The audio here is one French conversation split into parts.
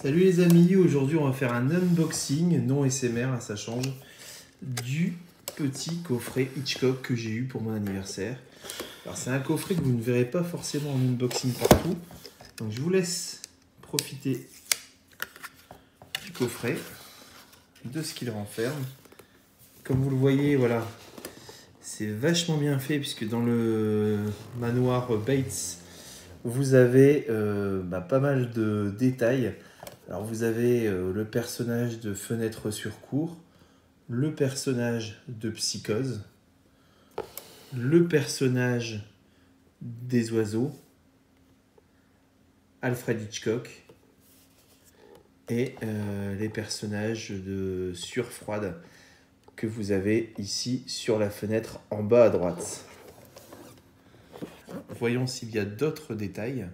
Salut les amis, aujourd'hui on va faire un unboxing, non SMR, hein, ça change, du petit coffret Hitchcock que j'ai eu pour mon anniversaire. Alors c'est un coffret que vous ne verrez pas forcément en unboxing partout, donc je vous laisse profiter du coffret, de ce qu'il renferme. Comme vous le voyez, voilà, c'est vachement bien fait puisque dans le manoir Bates, vous avez euh, bah, pas mal de détails alors vous avez euh, le personnage de Fenêtre sur cour, le personnage de Psychose, le personnage des oiseaux, Alfred Hitchcock, et euh, les personnages de Surfroide que vous avez ici sur la fenêtre en bas à droite. Voyons s'il y a d'autres détails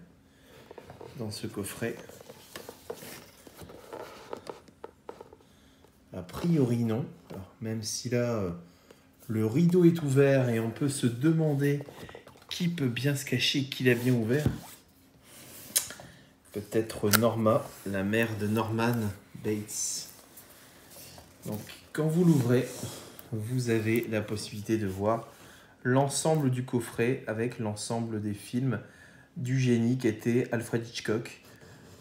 dans ce coffret. Priori, non. même si là, euh, le rideau est ouvert et on peut se demander qui peut bien se cacher, qui l'a bien ouvert. Peut-être Norma, la mère de Norman Bates. Donc, quand vous l'ouvrez, vous avez la possibilité de voir l'ensemble du coffret avec l'ensemble des films du génie qui était Alfred Hitchcock.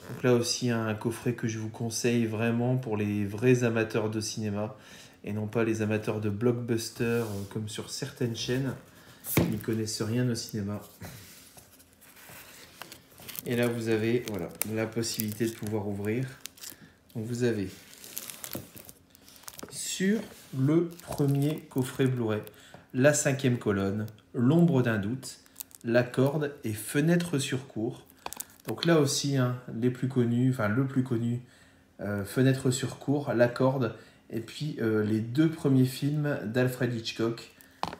Donc là aussi un coffret que je vous conseille vraiment pour les vrais amateurs de cinéma et non pas les amateurs de blockbuster euh, comme sur certaines chaînes qui n'y connaissent rien au cinéma. Et là vous avez voilà, la possibilité de pouvoir ouvrir. Donc vous avez sur le premier coffret Blu-ray la cinquième colonne, l'ombre d'un doute, la corde et fenêtre sur cours donc là aussi, hein, les plus connus, enfin le plus connu, euh, Fenêtre sur cour, La Corde, et puis euh, les deux premiers films d'Alfred Hitchcock,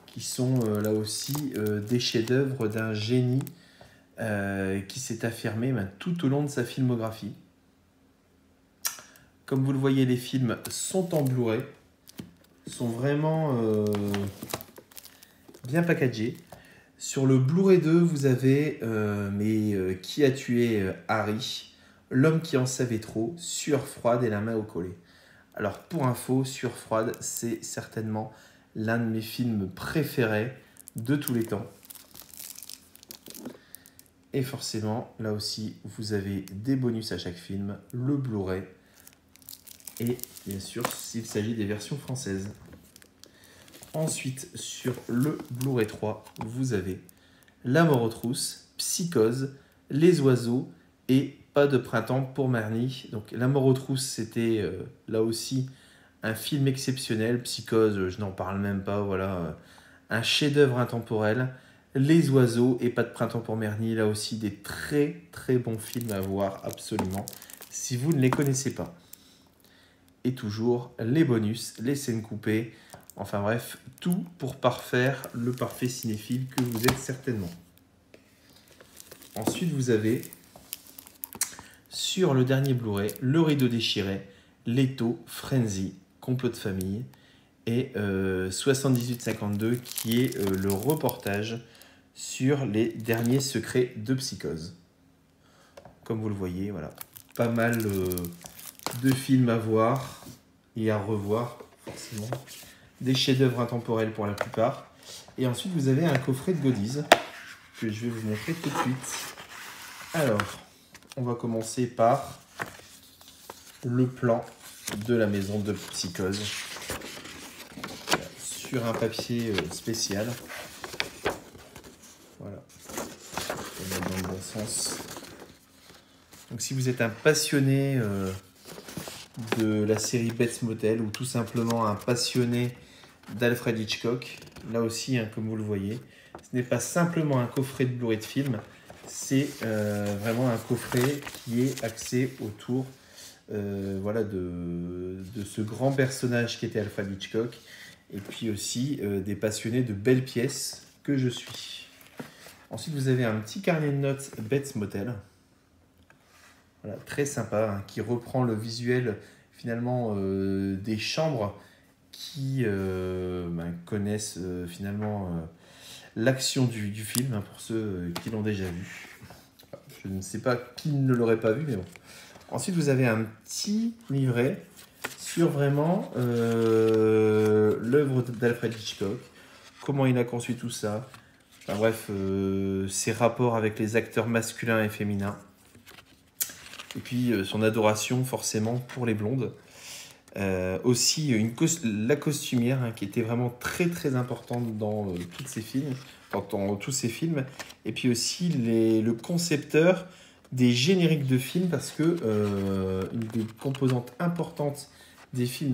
qui sont euh, là aussi des chefs-d'œuvre d'un génie qui s'est affirmé ben, tout au long de sa filmographie. Comme vous le voyez, les films sont en Blu-ray, sont vraiment bien packagés. Sur le Blu-ray 2, vous avez euh, mais qui a tué euh, Harry? L'homme qui en savait trop, Sueur froide et la main au collet. Alors pour info, Sueur froide, c'est certainement l'un de mes films préférés de tous les temps. Et forcément, là aussi, vous avez des bonus à chaque film, le Blu-ray et bien sûr s'il s'agit des versions françaises. Ensuite, sur le Blu-ray 3, vous avez La mort aux trousses, Psychose, Les oiseaux et Pas de printemps pour Marnie. Donc, La mort aux trousses, c'était euh, là aussi un film exceptionnel. Psychose, je n'en parle même pas, voilà. Euh, un chef-d'œuvre intemporel. Les oiseaux et Pas de printemps pour Merny, là aussi des très très bons films à voir absolument si vous ne les connaissez pas. Et toujours les bonus, les scènes coupées, Enfin bref, tout pour parfaire le parfait cinéphile que vous êtes certainement. Ensuite, vous avez sur le dernier Blu-ray Le rideau déchiré, Leto, Frenzy, Complot de famille et 7852 euh, qui est euh, le reportage sur les derniers secrets de psychose. Comme vous le voyez, voilà, pas mal euh, de films à voir et à revoir forcément des chefs-d'œuvre intemporels pour la plupart. Et ensuite, vous avez un coffret de goodies que je vais vous montrer tout de suite. Alors, on va commencer par le plan de la maison de psychose sur un papier euh, spécial. Voilà. On va dans le bon sens. Donc si vous êtes un passionné euh, de la série Bates Motel ou tout simplement un passionné d'Alfred Hitchcock. Là aussi, hein, comme vous le voyez, ce n'est pas simplement un coffret de Blu-ray de film, c'est euh, vraiment un coffret qui est axé autour euh, voilà, de, de, ce grand personnage qui était Alfred Hitchcock, et puis aussi euh, des passionnés de belles pièces que je suis. Ensuite, vous avez un petit carnet de notes Bates Motel. Voilà, très sympa, hein, qui reprend le visuel finalement des chambres qui euh, ben, connaissent euh, finalement euh, l'action du, film, hein, pour ceux qui l'ont déjà vu. Je ne sais pas qui ne l'aurait pas vu, mais bon. Ensuite, vous avez un petit livret sur vraiment l'œuvre d'Alfred Hitchcock, comment il a conçu tout ça, enfin, bref, ses rapports avec les acteurs masculins et féminins, et puis son adoration forcément pour les blondes. Aussi une la costumière hein, qui était vraiment très très importante dans tous ces films, dans, tous ces films, et puis aussi le concepteur des génériques de films parce que une des composantes importantes des films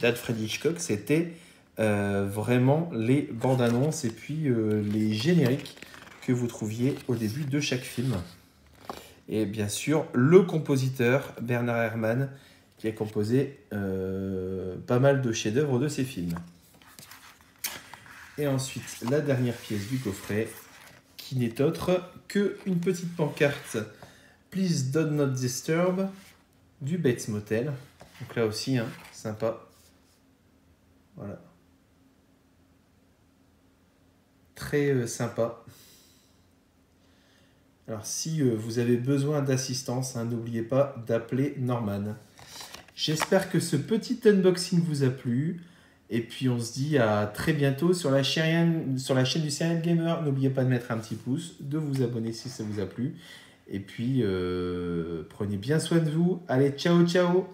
d'Alfred Hitchcock, c'était euh, vraiment les bandes annonces et puis euh, les génériques que vous trouviez au début de chaque film. Et bien sûr, le compositeur Bernard Herrmann qui a composé euh, pas mal de chefs-d'œuvre de ces films. Et ensuite, la dernière pièce du coffret qui n'est autre que une petite pancarte Please do not disturb du Bates Motel. Donc là aussi, hein, sympa. Voilà. Très euh, sympa. Alors si euh, vous avez besoin d'assistance, hein, n'oubliez pas d'appeler Norman. J'espère que ce petit unboxing vous a plu. Et puis on se dit à très bientôt sur la chaîne, du Serial Gamer. N'oubliez pas de mettre un petit pouce, de vous abonner si ça vous a plu. Et puis euh, prenez bien soin de vous. Allez, ciao ciao